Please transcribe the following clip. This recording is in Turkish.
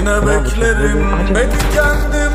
Yine beklerim. beni kendim